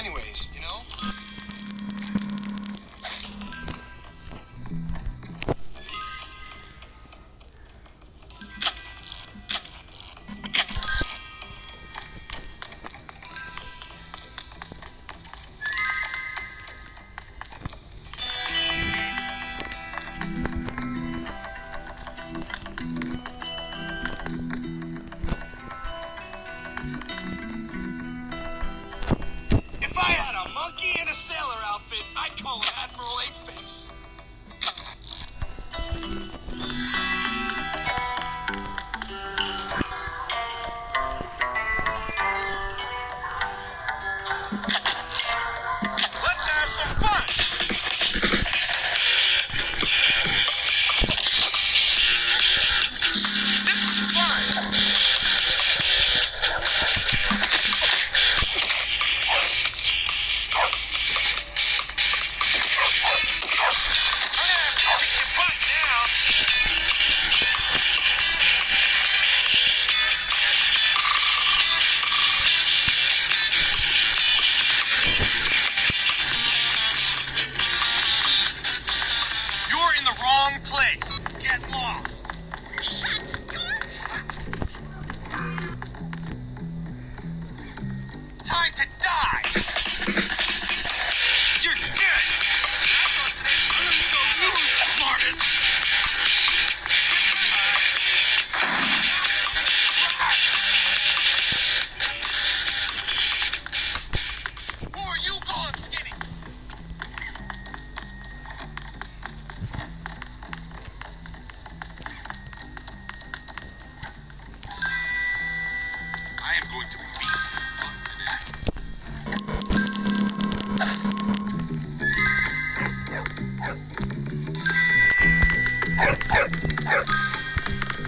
anyways, you know? Thank you. I'd call it Admiral Eight-Face. in the wrong place. Get lost. Shut your